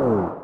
Oh.